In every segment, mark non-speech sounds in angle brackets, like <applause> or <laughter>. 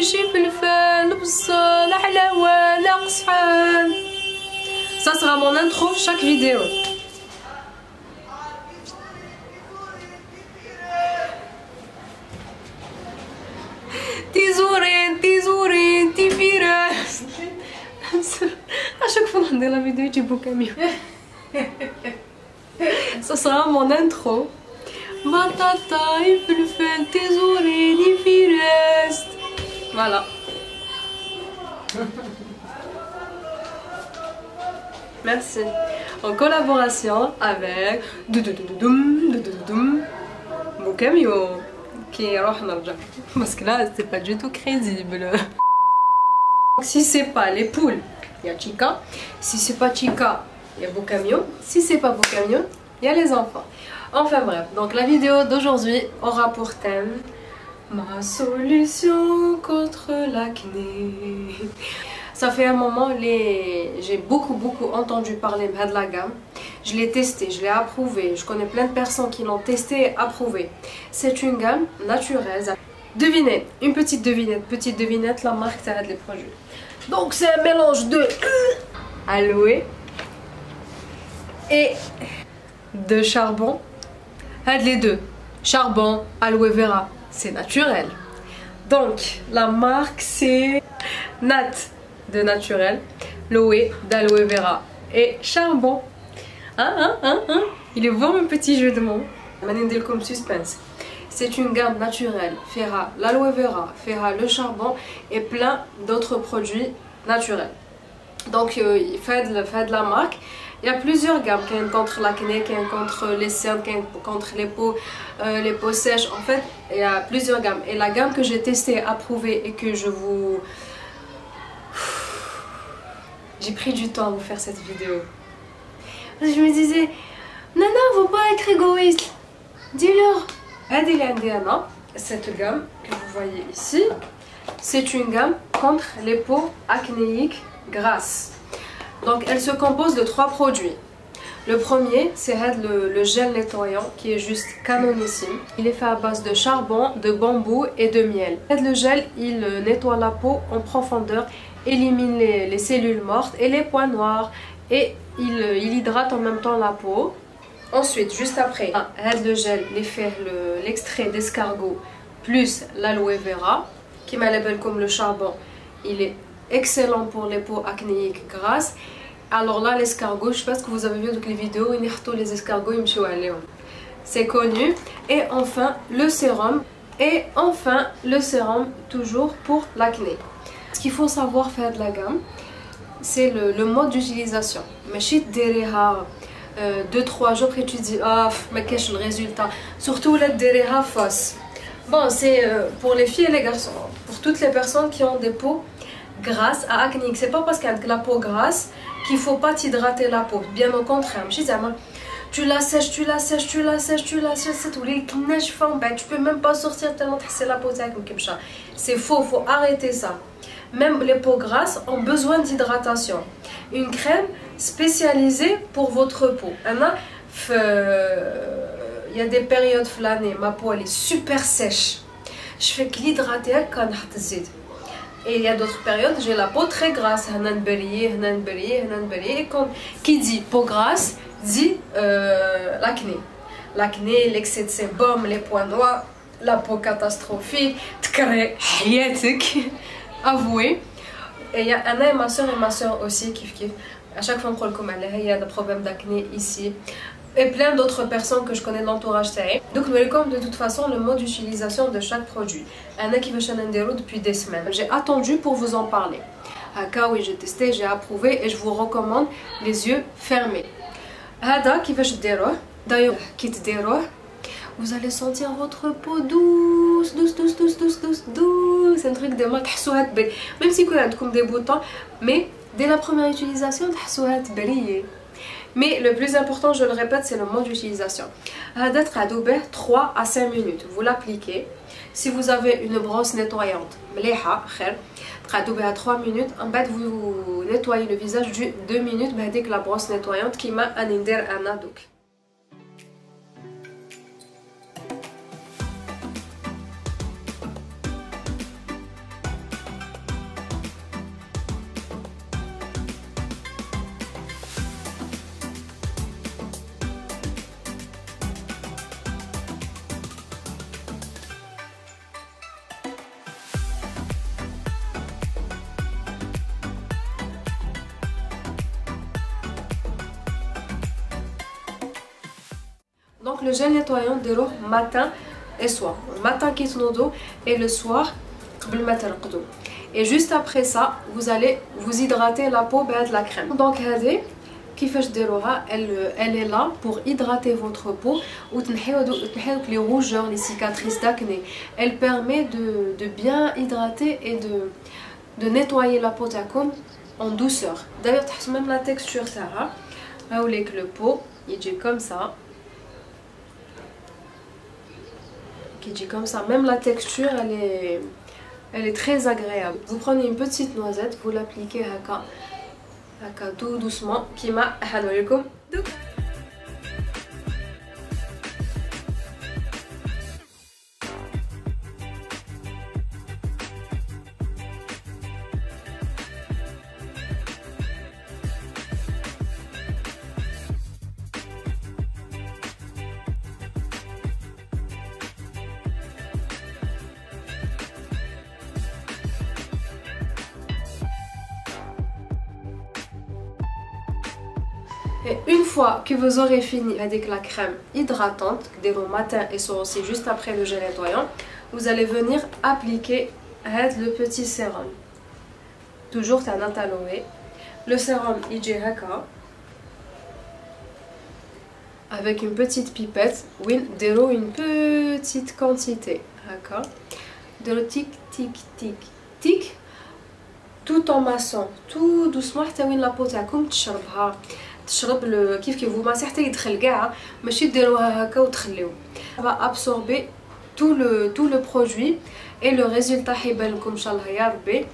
يجي فلفل بصل على لا قصحان Ça sera mon في شاك فيديو تيزورين تيزورين تي فيراس اشك في نحضر لا فيديو يجيبو كاميو Ça sera mon intro. بطاطا يفلفل تيزورين فيراس Voilà. Merci. En collaboration avec mon camion qui parce que là c'est pas du tout crédible. Si c'est pas les poules, il y a Chica. Si c'est pas Chica, il y a beau camion. Si c'est pas beau camion, il y a les enfants. Enfin bref, donc la vidéo d'aujourd'hui aura pour thème ma solution contre l'acné. Ça fait un moment, les... j'ai beaucoup beaucoup entendu parler de la gamme. Je l'ai testé, je l'ai approuvé. Je connais plein de personnes qui l'ont testé et approuvé. C'est une gamme naturelle. Devinez, une petite devinette, petite devinette, la marque t'arrête les produits. Donc c'est un mélange de <coughs> aloe et de charbon. Aide les deux. Charbon, aloe vera, c'est naturel. Donc la marque c'est Nat de naturel, l'OE d'aloe vera et charbon. Hein, hein, hein, hein Il est bon un petit jeu de mots. Suspense. C'est une gamme naturelle, fera l'aloe vera, fera le charbon et plein d'autres produits naturels. Donc euh, fait de la marque. Il y a plusieurs gammes, qui contre l'acné, qui contre les cernes, qui contre les peaux, euh, les peaux sèches. En fait, il y a plusieurs gammes. Et la gamme que j'ai testée, approuvée et que je vous j'ai pris du temps à vous faire cette vidéo. Je me disais, Nana, faut pas être égoïste. Dis-leur. Adilandiana, cette gamme que vous voyez ici, c'est une gamme contre les peaux acnéiques grasses. Donc elle se compose de trois produits. Le premier, c'est le, le, gel nettoyant qui est juste canonissime. Il est fait à base de charbon, de bambou et de miel. Le gel, il nettoie la peau en profondeur élimine les, cellules mortes et les points noirs et il, il, hydrate en même temps la peau. Ensuite, juste après, aide de gel, l'extrait d'escargot plus l'aloe vera qui m'a comme le charbon. Il est excellent pour les peaux acnéiques grasses. Alors là, l'escargot, je ce que vous avez vu dans les vidéos, il les escargots, c'est connu. Et enfin, le sérum. Et enfin, le sérum toujours pour l'acné. Ce qu'il faut savoir faire de la gamme, c'est le, mode d'utilisation. Mais si tu 2-3 jours que tu dis ah mais qu'est-ce le résultat? Surtout la derrière fausse bon c'est euh, pour les filles et les garçons pour toutes les personnes qui ont des peaux grasses à acné c'est pas parce qu'il y a la peau grasse qu'il faut pas t'hydrater la peau bien au contraire tu la sèches, tu la sèches, tu la sèches, tu la sèches, c'est tout. Les ben, tu peux même pas sortir tellement c'est la peau C'est faux, faut arrêter ça. Même les peaux grasses ont besoin d'hydratation. Une crème spécialisée pour votre peau. Il y a des périodes flânées, ma peau elle est super sèche. Je fais que l'hydrater quand et il y a d'autres périodes, j'ai la peau très grasse. Et comme qui dit peau grasse, dit euh, l'acné. L'acné, l'excès de sébum, les points noirs, la peau catastrophique, tkare, <laughs> avoué. Et il y a Anna et ma soeur et ma soeur aussi qui. À chaque fois qu'on il y a des problèmes d'acné ici. Et plein d'autres personnes que je connais de l'entourage Donc, comme de toute façon le mode d'utilisation de chaque produit. Anna qui veut depuis des semaines. J'ai attendu pour vous en parler. Cas oui, j'ai testé, j'ai approuvé et je vous recommande les yeux fermés. Hada qui veut D'ailleurs, quitte vous allez sentir votre peau douce, douce, douce, douce, douce, douce, douce. C'est un truc de mal, même si vous avez des boutons, mais dès la première utilisation, briller. Mais le plus important, je le répète, c'est le mode d'utilisation. d'être à 3 à 5 minutes. Vous l'appliquez. Si vous avez une brosse nettoyante, à 3 minutes. En fait, vous nettoyez le visage du 2 minutes que la brosse nettoyante qui m'a un anadouk. Donc le gel nettoyant l'eau matin et soir. Matin qui dos et le soir et juste après ça, vous allez vous hydrater la peau avec la crème. Donc elle, elle est là pour hydrater votre peau ou les rougeurs, les cicatrices d'acné. Elle permet de, bien hydrater et de, nettoyer la peau en douceur. D'ailleurs, même la texture ça. Où le pot, il dit comme ça. Qui dit comme ça. Même la texture, elle est, elle est très agréable. Vous prenez une petite noisette, vous l'appliquez à tout doucement. Qui m'a Et une fois que vous aurez fini avec la crème hydratante, dès le matin et sur aussi juste après le gel nettoyant, vous allez venir appliquer le petit sérum. Toujours un aloe. Le sérum IGHK avec une petite pipette. Oui, déro une petite quantité. D'accord? Tic, tic, tic, tic. Tout en massant, tout doucement, la peau comme تشرب كيف كيف مسح حتى يدخل كاع ماشي ديروها هكا وتخليو va absorber tout le tout le produit et le résultat حيبان لكم ان شاء الله يا ربي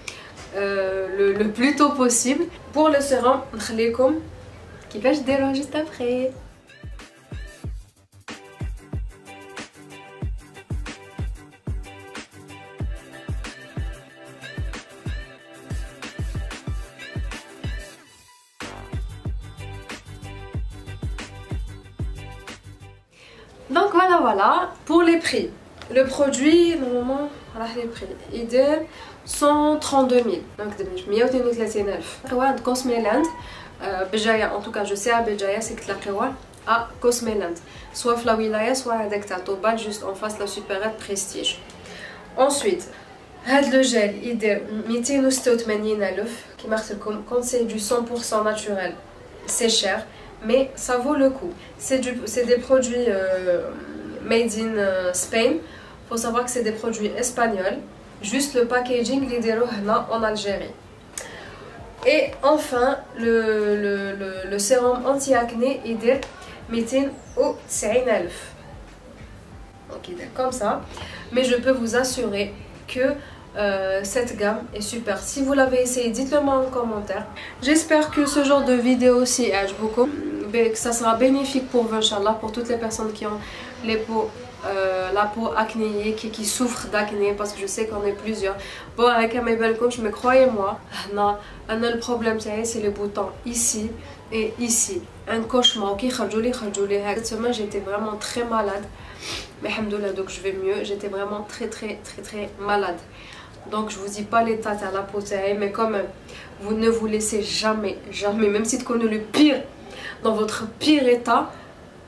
le, le plus tôt possible pour le sérum نخليكم كيفاش ديروه juste après Donc voilà, voilà, pour les prix. Le produit, normalement, voilà les prix. Idéal, 132 000. Donc, 132 000. Cosmeland, Cosmeland, Béjaïa, en tout cas, je sais à Béjaïa, c'est que la à Cosmeland. Soit la wilaya, soit avec ta tobal, juste en face la supérette Prestige. Ensuite, le gel, idéal, 280 000, qui marque comme quand c'est du 100% naturel, c'est cher mais ça vaut le coup. C'est des produits euh, made in euh, Spain. Il faut savoir que c'est des produits espagnols. Juste le packaging, l'idéal en Algérie. Et enfin, le, sérum anti-acné, idéal, metin au 9000. Ok, comme ça. Mais je peux vous assurer que euh, cette gamme est super. Si vous l'avez essayé, dites-le moi en commentaire. J'espère que ce genre de vidéo aussi aide beaucoup. Que ça sera bénéfique pour vous, Inch'Allah, pour toutes les personnes qui ont les peaux, euh, la peau acnéique qui, qui souffrent d'acné parce que je sais qu'on est plusieurs. Bon, avec mes belles coachs, mais croyez-moi, non, le problème c'est les boutons ici et ici. Un cauchemar, ok, Cette semaine, j'étais vraiment très malade. Mais donc je vais mieux. J'étais vraiment très très très très malade. Donc je vous dis pas l'état à la peau, mais quand même, vous ne vous laissez jamais, jamais, même si vous connaissez le pire, dans votre pire état,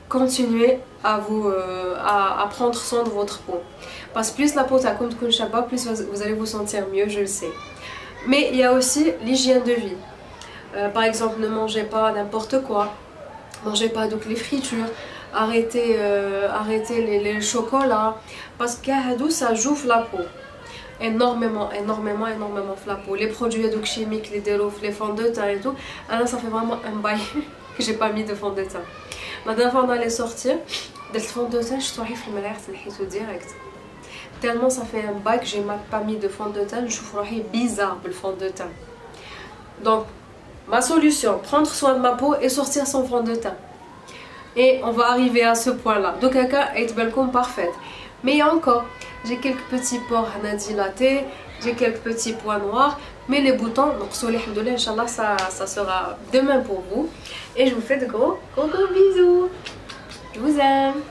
continuez à, vous, euh, à, prendre soin de votre peau. Parce que plus la peau comme pas, plus vous allez vous sentir mieux, je le sais. Mais il y a aussi l'hygiène de vie. Euh, par exemple, ne mangez pas n'importe quoi. Mangez pas donc les fritures. Arrêtez, euh, arrêtez les, les chocolats. Parce que ça joue la peau énormément, énormément, énormément la peau. Les produits chimiques, les déroufs, les fonds de teint et tout. Alors ça fait vraiment un bail <laughs> que j'ai pas mis de fond de teint. La dernière fois on allait sortir, le fond de teint, je suis le direct. Tellement ça fait un bail que j'ai pas mis de fond de teint, je trouve bizarre le fond de teint. Donc, ma solution, prendre soin de ma peau et sortir son fond de teint. Et on va arriver à ce point-là. Donc, caca est parfaite. Mais encore, j'ai quelques petits pores dilatés, j'ai quelques petits points noirs, mais les boutons, donc sur les Inch'Allah, ça, ça sera demain pour vous. Et je vous fais de gros, gros, gros bisous. Je vous aime.